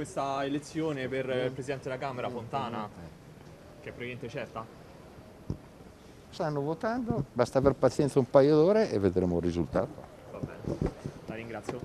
questa elezione per il Presidente della Camera, Fontana, che è praticamente certa? Stanno votando, basta aver pazienza un paio d'ore e vedremo il risultato. Va bene, la ringrazio.